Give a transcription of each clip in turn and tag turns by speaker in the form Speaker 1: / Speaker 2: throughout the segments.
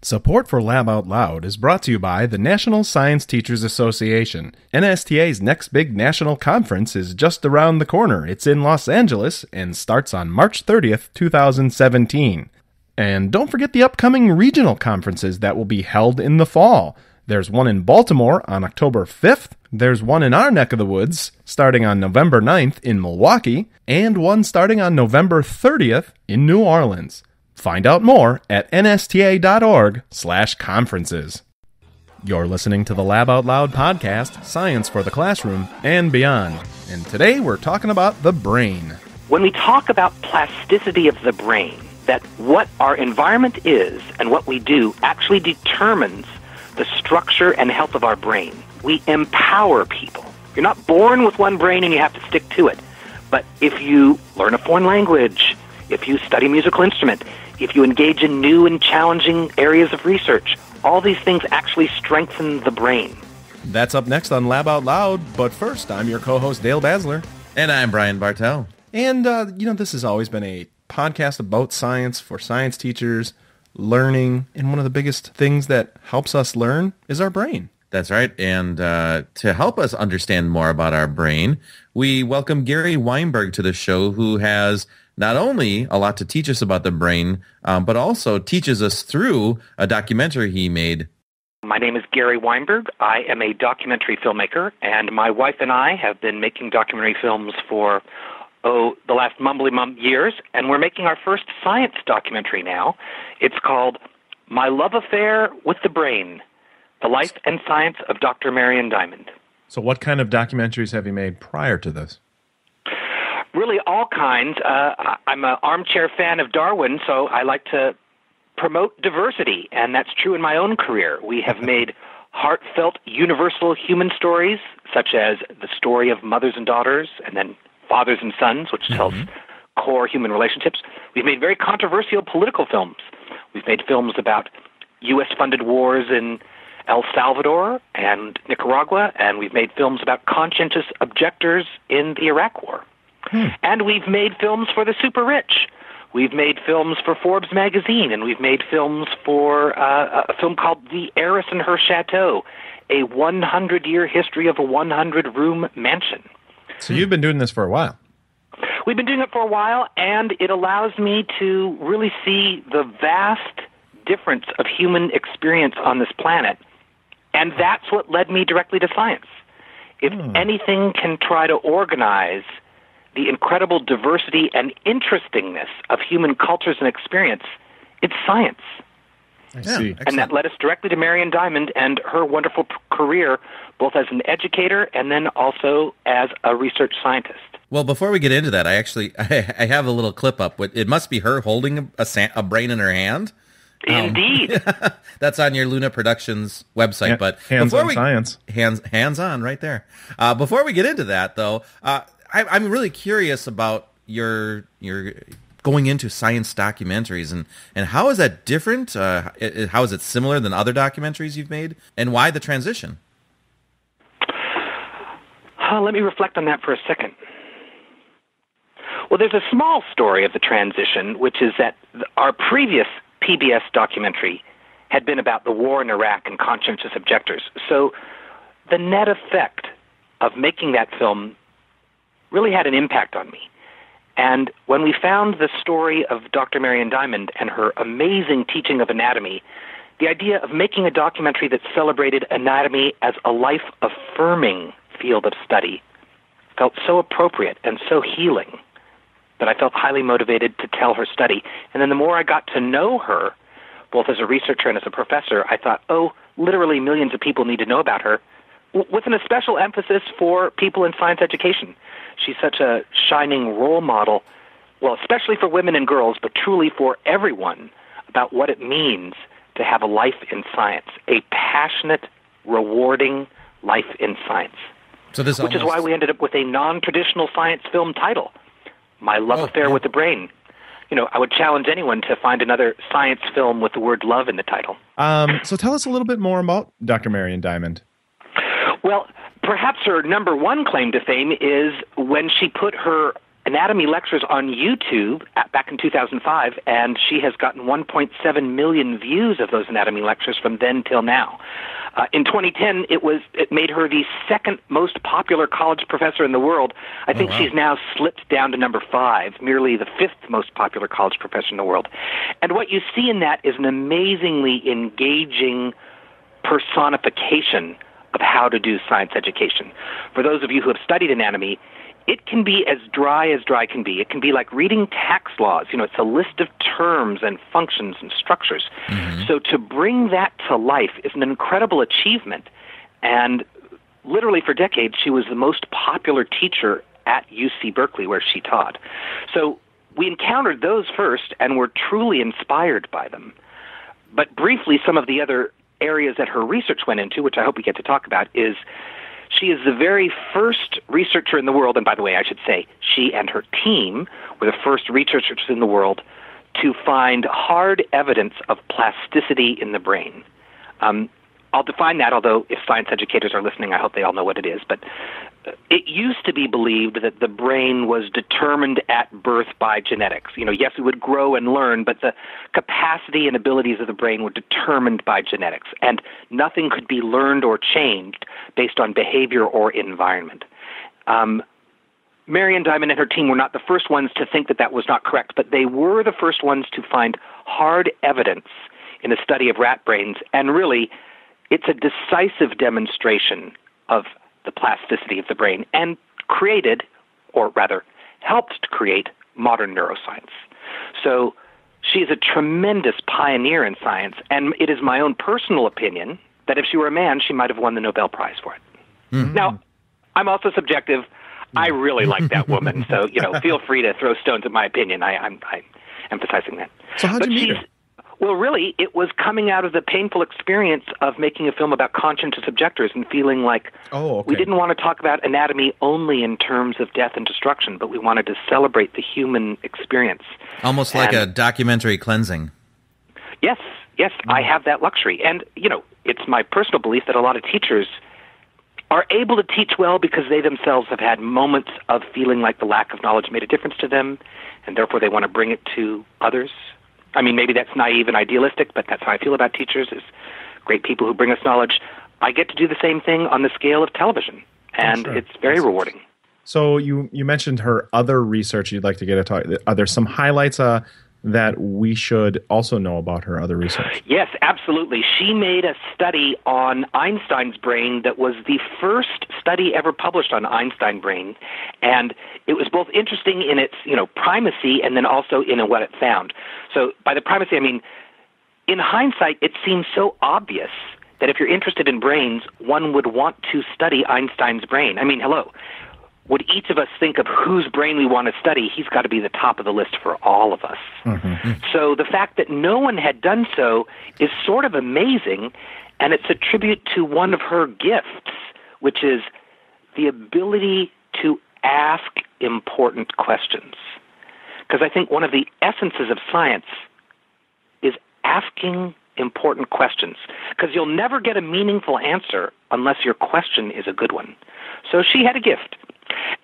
Speaker 1: Support for Lab Out Loud is brought to you by the National Science Teachers Association. NSTA's next big national conference is just around the corner. It's in Los Angeles and starts on March 30th, 2017. And don't forget the upcoming regional conferences that will be held in the fall. There's one in Baltimore on October 5th, there's one in our neck of the woods starting on November 9th in Milwaukee, and one starting on November 30th in New Orleans. Find out more at nsta.org/conferences. You're listening to the Lab Out Loud podcast, Science for the Classroom and beyond. And today we're talking about the brain.
Speaker 2: When we talk about plasticity of the brain, that what our environment is and what we do actually determines the structure and health of our brain. We empower people. You're not born with one brain and you have to stick to it. But if you learn a foreign language, if you study musical instrument, if you engage in new and challenging areas of research, all these things actually strengthen the brain.
Speaker 1: That's up next on Lab Out Loud. But first, I'm your co host, Dale Basler.
Speaker 3: And I'm Brian Bartel.
Speaker 1: And, uh, you know, this has always been a podcast about science for science teachers, learning. And one of the biggest things that helps us learn is our brain.
Speaker 3: That's right. And uh, to help us understand more about our brain, we welcome Gary Weimberg to the show, who has not only a lot to teach us about the brain, um, but also teaches us through a documentary he made.
Speaker 2: My name is Gary Weimberg. I am a documentary filmmaker, and my wife and I have been making documentary films for oh the last mumbly mum years, and we're making our first science documentary now. It's called My Love Affair with the Brain: The Life and Science of Dr. Marian Diamond.
Speaker 1: So, what kind of documentaries have you made prior to this?
Speaker 2: Really all kinds. Uh, I'm an armchair fan of Darwin, so I like to promote diversity, and that's true in my own career. We have made heartfelt, universal human stories, such as the story of mothers and daughters, and then fathers and sons, which tells mm-hmm. core human relationships. We've made very controversial political films. We've made films about U.S. funded wars in El Salvador and Nicaragua, and we've made films about conscientious objectors in the Iraq War. Hmm. And we've made films for the super rich. We've made films for Forbes magazine, and we've made films for uh, a film called The Heiress and Her Chateau, a 100 year history of a 100 room mansion.
Speaker 1: So you've been doing this for a while.
Speaker 2: We've been doing it for a while, and it allows me to really see the vast difference of human experience on this planet. And that's what led me directly to science. If hmm. anything can try to organize the incredible diversity and interestingness of human cultures and experience, it's science.
Speaker 1: I see.
Speaker 2: And that led us directly to Marian Diamond and her wonderful p- career, both as an educator and then also as a research scientist.
Speaker 3: Well, before we get into that, I actually I, have a little clip up. It must be her holding a, a brain in her hand.
Speaker 2: Um, Indeed,
Speaker 3: um, that's on your Luna Productions website. but
Speaker 1: hands
Speaker 3: before
Speaker 1: on
Speaker 3: we,
Speaker 1: science,
Speaker 3: hands hands on, right there. Uh, before we get into that, though, uh, I, am really curious about your your going into science documentaries and and how is that different? Uh, how is it similar than other documentaries you've made, and why the transition?
Speaker 2: Uh, let me reflect on that for a second. Well, there's a small story of the transition, which is that our previous PBS documentary had been about the war in Iraq and conscientious objectors. So the net effect of making that film really had an impact on me. And when we found the story of Dr. Marion Diamond and her amazing teaching of anatomy, the idea of making a documentary that celebrated anatomy as a life affirming field of study felt so appropriate and so healing that I felt highly motivated to tell her study. And then the more I got to know her, both as a researcher and as a professor, I thought, oh, literally millions of people need to know about her, with an especial emphasis for people in science education. She's such a shining role model, well, especially for women and girls, but truly for everyone about what it means to have a life in science, a passionate, rewarding life in science.
Speaker 3: So this
Speaker 2: which
Speaker 3: almost...
Speaker 2: is why we ended up with a non-traditional science film title, "My Love
Speaker 3: oh,
Speaker 2: Affair
Speaker 3: yeah.
Speaker 2: with the Brain." You know, I would challenge anyone to find another science film with the word love in the title.
Speaker 1: Um, so tell us a little bit more about Dr. Marian Diamond.
Speaker 2: Well, perhaps her number one claim to fame is when she put her anatomy lectures on YouTube at, back in 2005, and she has gotten 1.7 million views of those anatomy lectures from then till now. Uh, in 2010, it was it made her the second most popular college professor in the world. I think
Speaker 3: Oh, wow.
Speaker 2: she's now slipped down to number five, merely the fifth most popular college professor in the world. And what you see in that is an amazingly engaging personification of how to do science education. For those of you who have studied anatomy, it can be as dry as dry can be. It can be like reading tax laws. You know, it's a list of terms and functions and structures. Mm-hmm. So to bring that to life is an incredible achievement. And literally for decades, she was the most popular teacher at UC Berkeley where she taught. So we encountered those first and were truly inspired by them. But briefly, some of the other areas that her research went into, which I hope we get to talk about, is she is the very first researcher in the world, and by the way, I should say, she and her team were the first researchers in the world to find hard evidence of plasticity in the brain. Um, I'll define that, although if science educators are listening, I hope they all know what it is. But it used to be believed that the brain was determined at birth by genetics. You know, yes, we would grow and learn, but the capacity and abilities of the brain were determined by genetics, and nothing could be learned or changed based on behavior or environment. Um, Marian Diamond and her team were not the first ones to think that that was not correct, but they were the first ones to find hard evidence in a study of rat brains, and really, it's a decisive demonstration of the plasticity of the brain and created, or rather, helped to create modern neuroscience. So she is a tremendous pioneer in science, and it is my own personal opinion that if she were a man, she might have won the Nobel Prize for it. Mm-hmm. Now, I'm also subjective. I really like that woman, so you know, feel free to throw stones at my opinion. I, I'm, I'm emphasizing that.
Speaker 1: So how'd
Speaker 2: But
Speaker 1: you meet her?
Speaker 2: Well, really, it was coming out of the painful experience of making a film about conscientious objectors and feeling like
Speaker 1: Oh, okay.
Speaker 2: we didn't want to talk about anatomy only in terms of death and destruction, but we wanted to celebrate the human experience.
Speaker 3: Almost like
Speaker 2: And-
Speaker 3: a documentary cleansing.
Speaker 2: Yes, yes, mm. I have that luxury. And, you know, it's my personal belief that a lot of teachers are able to teach well because they themselves have had moments of feeling like the lack of knowledge made a difference to them, and therefore they want to bring it to others. I mean, maybe that's naive and idealistic, but that's how I feel about teachers is great people who bring us knowledge. I get to do the same thing on the scale of television, and
Speaker 1: sure.
Speaker 2: it's very
Speaker 1: That's-
Speaker 2: rewarding.
Speaker 1: So you you mentioned her other research you'd like to get a talk. Are there some highlights uh, that we should also know about her other research?
Speaker 2: Yes, absolutely. She made a study on Einstein's brain that was the first study ever published on Einstein brain, and it was both interesting in its you know primacy and then also in what it found. So by the primacy, I mean in hindsight, it seems so obvious that if you're interested in brains, one would want to study Einstein's brain. I mean, hello. Would each of us think of whose brain we want to study? He's got to be the top of the list for all of us. Mm-hmm, mm-hmm. So the fact that no one had done so is sort of amazing, and it's a tribute to one of her gifts, which is the ability to ask important questions. Because I think one of the essences of science is asking important questions. Because you'll never get a meaningful answer unless your question is a good one. So she had a gift.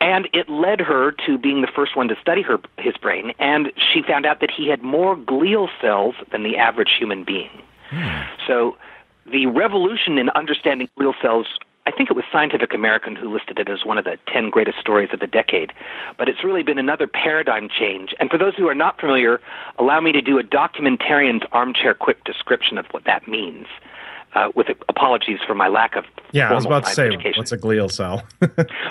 Speaker 2: And it led her to being the first one to study her, his brain, and she found out that he had more glial cells than the average human being. Hmm. So the revolution in understanding glial cells, I think it was Scientific American who listed it as one of the 10 greatest stories of the decade. But it's really been another paradigm change. And for those who are not familiar, allow me to do a documentarian's armchair quick description of what that means. Uh, with apologies for my lack of
Speaker 1: Yeah, I was
Speaker 2: formal
Speaker 1: about to say,
Speaker 2: education.
Speaker 1: what's a glial cell?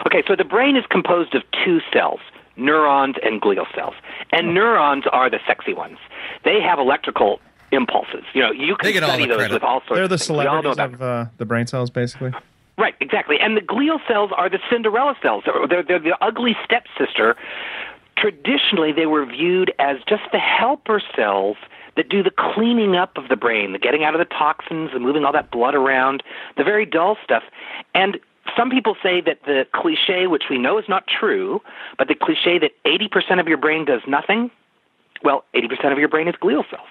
Speaker 2: Okay, so the brain is composed of two cells, neurons and glial cells. And neurons are the sexy ones. They have electrical impulses. You know, you
Speaker 3: They
Speaker 2: can
Speaker 3: all
Speaker 2: study those
Speaker 3: credit.
Speaker 2: with all sorts
Speaker 1: They're the
Speaker 2: things. We all know
Speaker 1: celebrities
Speaker 2: about
Speaker 1: of uh, the brain cells, basically.
Speaker 2: Right, exactly. And the glial cells are the Cinderella cells. They're, they're, they're the ugly stepsister. Traditionally, they were viewed as just the helper cells that do the cleaning up of the brain, the getting out of the toxins, the moving all that blood around, the very dull stuff. And some people say that the cliche, which we know is not true, but the cliche that 80% of your brain does nothing, well, 80% of your brain is glial cells.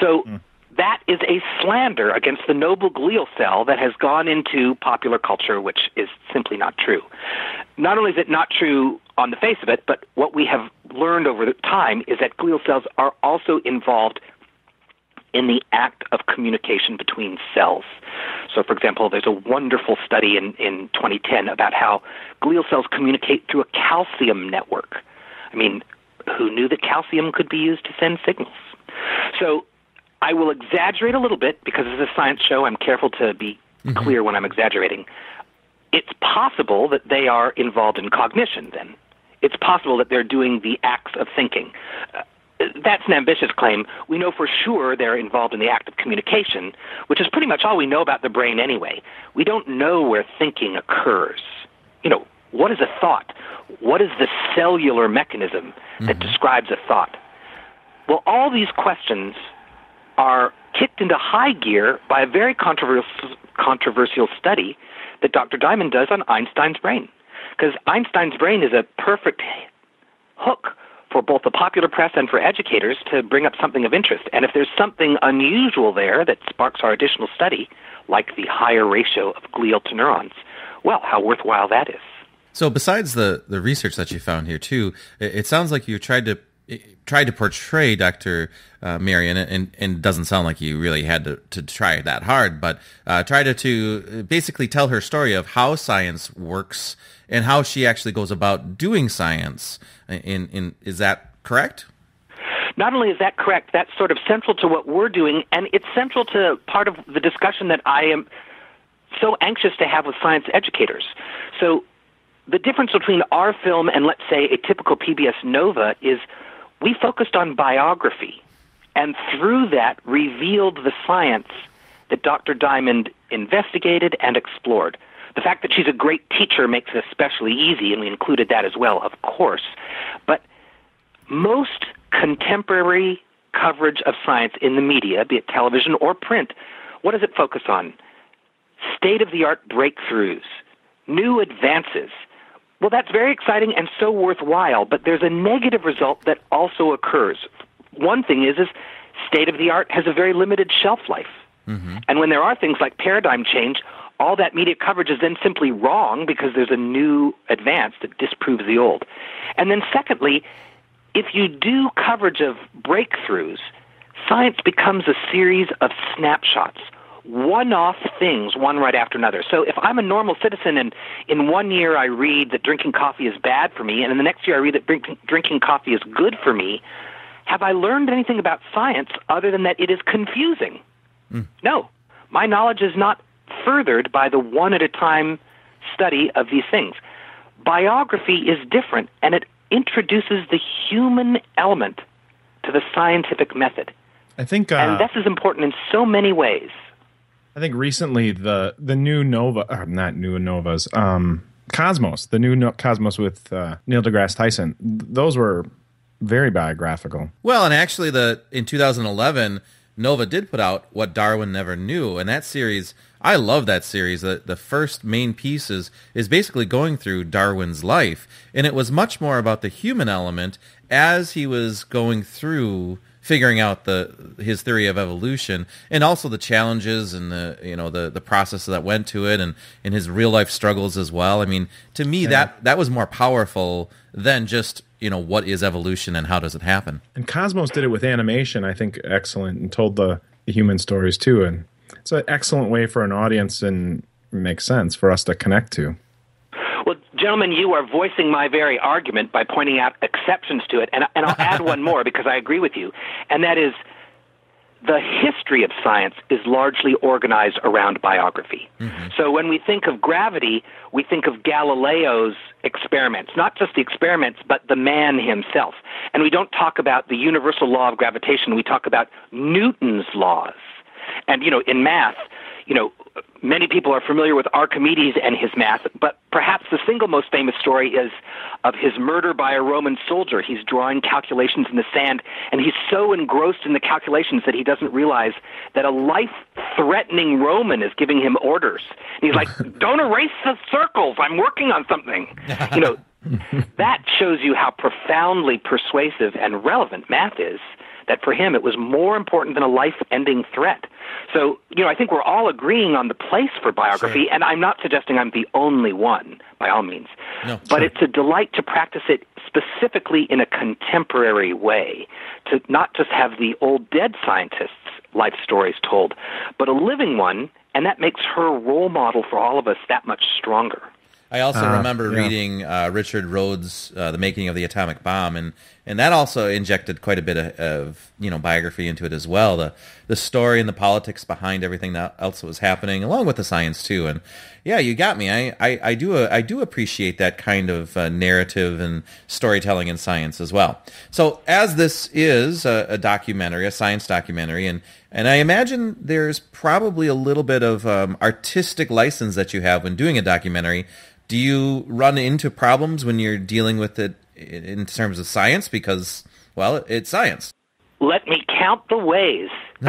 Speaker 2: So hmm. That is a slander against the noble glial cell that has gone into popular culture, which is simply not true. Not only is it not true on the face of it, but what we have learned over time is that glial cells are also involved in the act of communication between cells. So, for example, there's a wonderful study in, in 2010 about how glial cells communicate through a calcium network. I mean, who knew that calcium could be used to send signals? So, I will exaggerate a little bit because it's a science show. I'm careful to be mm-hmm. clear when I'm exaggerating. It's possible that they are involved in cognition, then. It's possible that they're doing the acts of thinking. Uh, that's an ambitious claim. We know for sure they're involved in the act of communication, which is pretty much all we know about the brain anyway. We don't know where thinking occurs. You know, what is a thought? What is the cellular mechanism that mm-hmm. describes a thought? Well, all these questions are kicked into high gear by a very controversial, controversial study that Dr. Diamond does on Einstein's brain. Because Einstein's brain is a perfect hook for both the popular press and for educators to bring up something of interest. And if there's something unusual there that sparks our additional study, like the higher ratio of glial to neurons, well, how worthwhile that is.
Speaker 3: So, besides the, the research that you found here, too, it, it sounds like you tried to tried to portray Dr. Uh, Marian, and, and doesn't sound like you really had to, to try that hard, but uh, tried to, to basically tell her story of how science works and how she actually goes about doing science. In, in is that correct?
Speaker 2: Not only is that correct, that's sort of central to what we're doing, and it's central to part of the discussion that I am so anxious to have with science educators. So, the difference between our film and, let's say, a typical PBS Nova is we focused on biography, and through that revealed the science that Dr. Diamond investigated and explored. The fact that she's a great teacher makes it especially easy, and we included that as well, of course. But most contemporary coverage of science in the media, be it television or print, what does it focus on? State of the art breakthroughs, new advances, well, that's very exciting and so worthwhile, but there's a negative result that also occurs. One thing is, is state of the art has a very limited shelf life. Mm-hmm. And when there are things like paradigm change, all that media coverage is then simply wrong because there's a new advance that disproves the old. And then secondly, if you do coverage of breakthroughs, science becomes a series of snapshots one off things, one right after another. So if I'm a normal citizen and in one year I read that drinking coffee is bad for me, and in the next year I read that drinking, drinking coffee is good for me, have I learned anything about science other than that it is confusing? Mm. No. My knowledge is not furthered by the one at a time study of these things. Biography is different, and it introduces the human element to the scientific method.
Speaker 1: I think, uh,
Speaker 2: and this is important in so many ways.
Speaker 1: I think recently the the new Nova, uh, not new Novas, um, Cosmos, the new no- Cosmos with uh, Neil deGrasse Tyson, those were very biographical.
Speaker 3: Well, and actually, the in 2011, Nova did put out what Darwin never knew, and that series. I love that series. The, the first main piece is, is basically going through Darwin's life, and it was much more about the human element as he was going through figuring out the his theory of evolution and also the challenges and the you know the the process that went to it and in his real life struggles as well. I mean, to me yeah. that that was more powerful than just you know what is evolution and how does it happen.
Speaker 1: And Cosmos did it with animation, I think, excellent, and told the, the human stories too. And it's an excellent way for an audience and makes sense for us to connect to.
Speaker 2: Well, gentlemen, you are voicing my very argument by pointing out exceptions to it. And, and I'll add one more because I agree with you. And that is the history of science is largely organized around biography. Mm-hmm. So when we think of gravity, we think of Galileo's experiments, not just the experiments, but the man himself. And we don't talk about the universal law of gravitation, we talk about Newton's laws. And, you know, in math, you know, many people are familiar with Archimedes and his math, but perhaps the single most famous story is of his murder by a Roman soldier. He's drawing calculations in the sand, and he's so engrossed in the calculations that he doesn't realize that a life threatening Roman is giving him orders. And he's like, Don't erase the circles. I'm working on something. You know, that shows you how profoundly persuasive and relevant math is that for him it was more important than a life-ending threat. So, you know, I think we're all agreeing on the place for biography,
Speaker 3: Sure.
Speaker 2: and I'm not suggesting I'm the only one, by all means.
Speaker 3: No,
Speaker 2: but
Speaker 3: sure.
Speaker 2: it's a delight to practice it specifically in a contemporary way, to not just have the old dead scientists' life stories told, but a living one, and that makes her role model for all of us that much stronger.
Speaker 3: I also
Speaker 1: Ah,
Speaker 3: remember
Speaker 1: yeah.
Speaker 3: reading uh, Richard Rhodes' uh, "The Making of the Atomic Bomb," and and that also injected quite a bit of, of you know biography into it as well. The the story and the politics behind everything that else was happening, along with the science too. And yeah, you got me. I I, I do uh, I do appreciate that kind of uh, narrative and storytelling in science as well. So as this is a, a documentary, a science documentary, and and I imagine there's probably a little bit of um, artistic license that you have when doing a documentary. Do you run into problems when you're dealing with it in in terms of science? Because, well, it's science.
Speaker 2: Let me count the ways.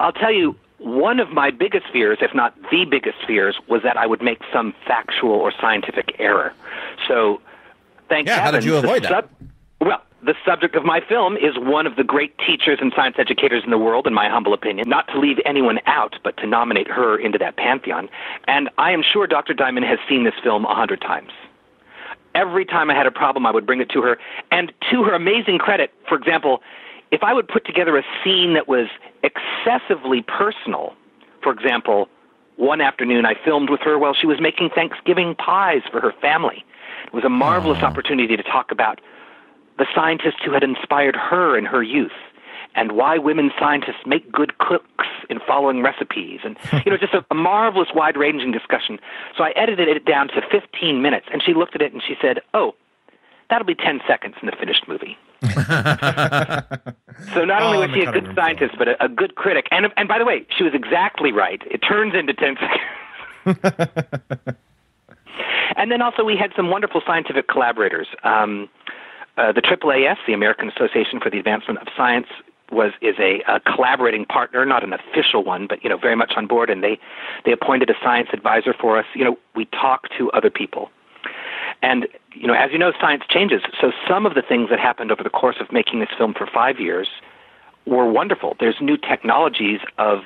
Speaker 2: I'll tell you, one of my biggest fears, if not the biggest fears, was that I would make some factual or scientific error. So, thank
Speaker 3: Yeah, how
Speaker 2: heavens,
Speaker 3: did you avoid that?
Speaker 2: well, the subject of my film is one of the great teachers and science educators in the world, in my humble opinion. Not to leave anyone out, but to nominate her into that pantheon. And I am sure Dr. Diamond has seen this film a hundred times. Every time I had a problem, I would bring it to her. And to her amazing credit, for example, if I would put together a scene that was excessively personal, for example, one afternoon I filmed with her while she was making Thanksgiving pies for her family. It was a marvelous opportunity to talk about the scientists who had inspired her in her youth and why women scientists make good cooks in following recipes. And you know just a, a marvelous wide ranging discussion. So i edited it down to 15 minutes and she looked at it and she said oh that'll be 10 seconds in the finished movie. So not only
Speaker 1: Oh,
Speaker 2: was she a good scientist but a, a good critic. And and by the way she was exactly right. It turns into 10 seconds. And then also we had some wonderful scientific collaborators. Um, uh, the AAAS, the American Association for the Advancement of Science, was is a, a collaborating partner, not an official one, but you know very much on board. And they they appointed a science advisor for us. You know, we talk to other people, and you know, as you know, science changes. So some of the things that happened over the course of making this film for five years were wonderful. There's new technologies of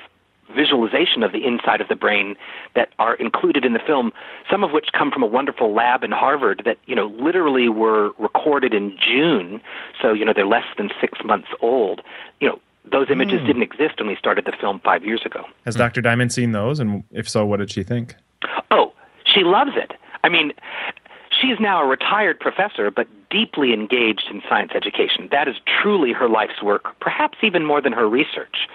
Speaker 2: visualization of the inside of the brain that are included in the film, some of which come from a wonderful lab in Harvard that, you know, literally were recorded in June. So, you know, they're less than six months old. You know, those images hmm. didn't exist when we started the film five years ago.
Speaker 1: Has Dr. Diamond seen those? And if so, what did she think?
Speaker 2: Oh, she loves it. I mean, she is now a retired professor, but deeply engaged in science education. That is truly her life's work, perhaps even more than her research.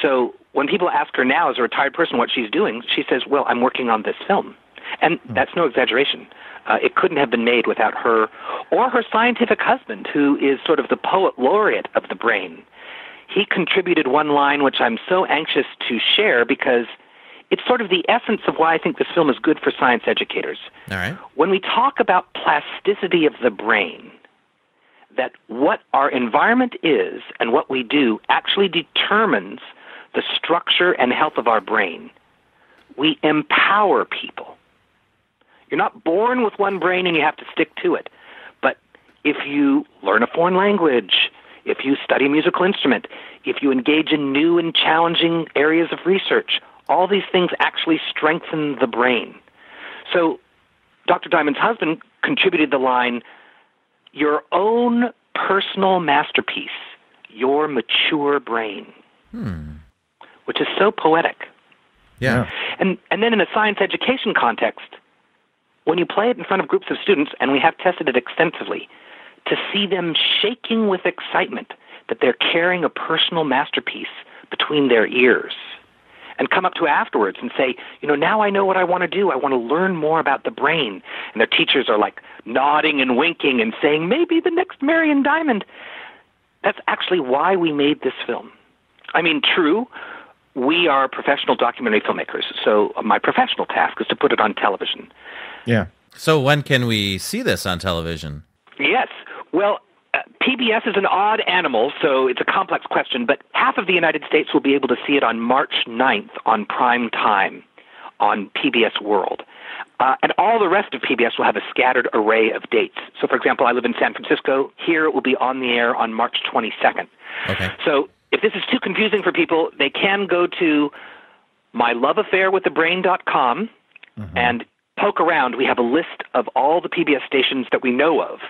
Speaker 2: So when people ask her now, as a retired person, what she's doing, she says, Well, I'm working on this film. And that's no exaggeration. Uh, it couldn't have been made without her or her scientific husband, who is sort of the poet laureate of the brain. He contributed one line which I'm so anxious to share because it's sort of the essence of why I think this film is good for science educators.
Speaker 3: All right.
Speaker 2: When we talk about plasticity of the brain, that what our environment is and what we do actually determines the structure and health of our brain. We empower people. You're not born with one brain and you have to stick to it. But if you learn a foreign language, if you study a musical instrument, if you engage in new and challenging areas of research, all these things actually strengthen the brain. So Dr. Diamond's husband contributed the line, your own personal masterpiece, your mature brain, hmm. Which is so poetic.
Speaker 3: Yeah.
Speaker 2: And, and then in a science education context, when you play it in front of groups of students, and we have tested it extensively, to see them shaking with excitement that they're carrying a personal masterpiece between their ears and come up to afterwards and say, you know, now I know what I want to do. I want to learn more about the brain. And their teachers are like nodding and winking and saying, maybe the next Marian Diamond. That's actually why we made this film. I mean, true, we are professional documentary filmmakers, so my professional task is to put it on television.
Speaker 1: Yeah.
Speaker 3: So when can we see this on television?
Speaker 2: Yes. Well, uh, PBS is an odd animal, so it's a complex question, but half of the United States will be able to see it on March 9th on prime time on PBS World. Uh, and all the rest of PBS will have a scattered array of dates. So, for example, I live in San Francisco. Here it will be on the air on March 22nd.
Speaker 3: Okay.
Speaker 2: So, if this is too confusing for people, they can go to myloveaffairwiththebrain.com mm-hmm. and poke around. We have a list of all the PBS stations that we know of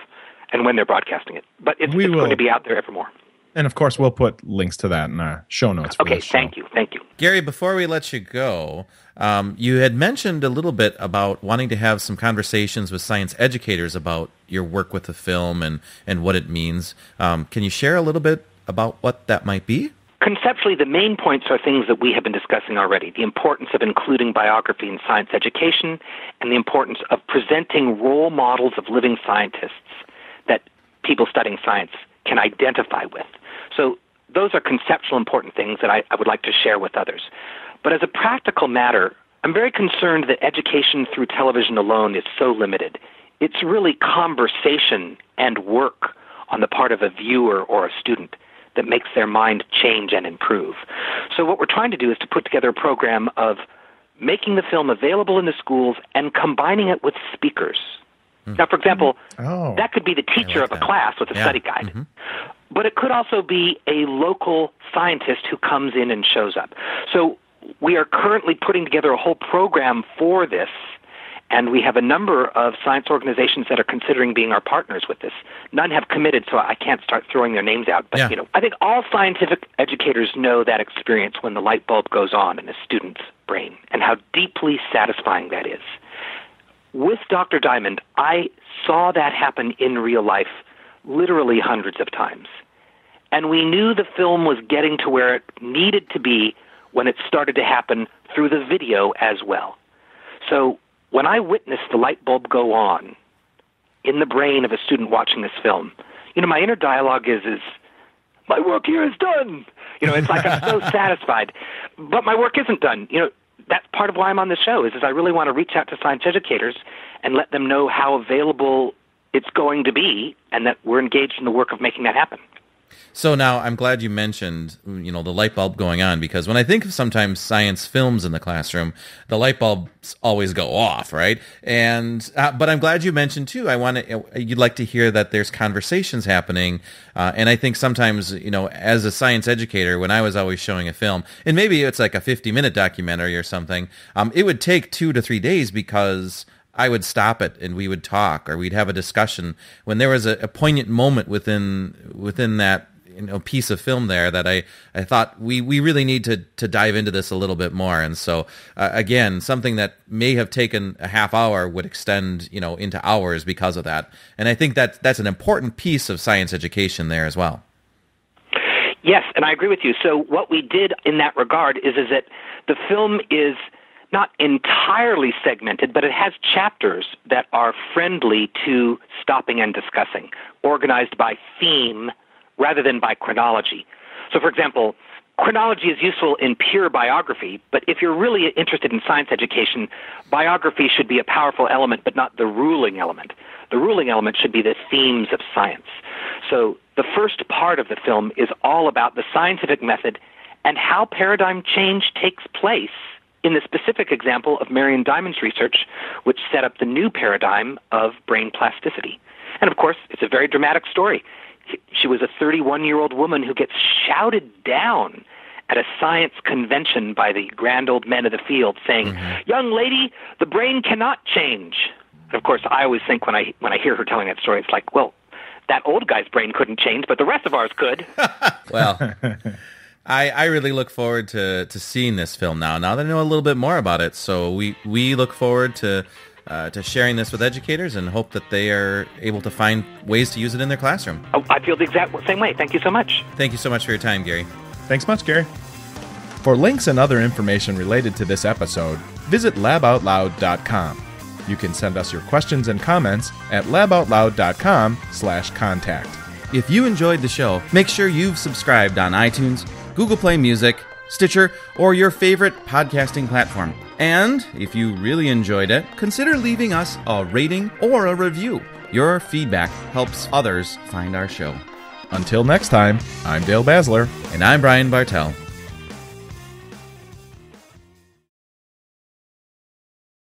Speaker 2: and when they're broadcasting it. But it's, it's going to be out there evermore.
Speaker 1: And of course, we'll put links to that in our show notes.
Speaker 2: okay, thank you, thank you,
Speaker 3: Gary. Before we let you go, um, you had mentioned a little bit about wanting to have some conversations with science educators about your work with the film and and what it means. Um, can you share a little bit about what that might be?
Speaker 2: Conceptually, the main points are things that we have been discussing already the importance of including biography in science education, and the importance of presenting role models of living scientists that people studying science can identify with. So, those are conceptual important things that I, I would like to share with others. But as a practical matter, I'm very concerned that education through television alone is so limited. It's really conversation and work on the part of a viewer or a student that makes their mind change and improve. So what we're trying to do is to put together a program of making the film available in the schools and combining it with speakers. Mm. Now, for example, oh, that could be the teacher like of a that. class with a yeah. study guide. Mm-hmm. But it could also be a local scientist who comes in and shows up. So we are currently putting together a whole program for this and we have a number of science organizations that are considering being our partners with this. None have committed, so I can't start throwing their names out. But yeah. you know, I think all scientific educators know that experience when the light bulb goes on in a student's brain, and how deeply satisfying that is. With Dr. Diamond, I saw that happen in real life, literally hundreds of times, and we knew the film was getting to where it needed to be when it started to happen through the video as well. So when I witness the light bulb go on in the brain of a student watching this film, you know, my inner dialogue is, is my work here is done. You know, it's like I'm so satisfied, but my work isn't done. You know, that's part of why I'm on this show is, is I really want to reach out to science educators and let them know how available it's going to be and that we're engaged in the work of making that happen.
Speaker 3: So now I'm glad you mentioned, you know, the light bulb going on because when I think of sometimes science films in the classroom, the light bulbs always go off, right? And uh, but I'm glad you mentioned too. I want to, uh, you'd like to hear that there's conversations happening, uh, and I think sometimes, you know, as a science educator, when I was always showing a film, and maybe it's like a 50 minute documentary or something, um, it would take two to three days because I would stop it and we would talk or we'd have a discussion when there was a, a poignant moment within within that you know piece of film there that I, I thought we, we really need to to dive into this a little bit more and so uh, again something that may have taken a half hour would extend you know into hours because of that and I think that that's an important piece of science education there as well.
Speaker 2: Yes, and I agree with you. So what we did in that regard is is that the film is not entirely segmented, but it has chapters that are friendly to stopping and discussing, organized by theme rather than by chronology. So, for example, chronology is useful in pure biography, but if you're really interested in science education, biography should be a powerful element, but not the ruling element. The ruling element should be the themes of science. So, the first part of the film is all about the scientific method and how paradigm change takes place in the specific example of Marian Diamond's research, which set up the new paradigm of brain plasticity. And of course, it's a very dramatic story. She was a 31 year old woman who gets shouted down at a science convention by the grand old men of the field saying, mm-hmm. Young lady, the brain cannot change. And of course, I always think when I, when I hear her telling that story, it's like, well, that old guy's brain couldn't change, but the rest of ours could.
Speaker 3: well, I, I really look forward to, to seeing this film now. Now that I know a little bit more about it, so we we look forward to uh, to sharing this with educators and hope that they are able to find ways to use it in their classroom.
Speaker 2: Oh, I feel the exact same way. Thank you so much.
Speaker 3: Thank you so much for your time, Gary.
Speaker 1: Thanks much, Gary. For links and other information related to this episode, visit laboutloud.com. You can send us your questions and comments at laboutloud.com slash contact.
Speaker 3: If you enjoyed the show, make sure you've subscribed on iTunes, Google Play Music, Stitcher, or your favorite podcasting platform. And if you really enjoyed it, consider leaving us a rating or a review. Your feedback helps others find our show.
Speaker 1: Until next time, I'm Dale Basler.
Speaker 3: And I'm Brian Bartel.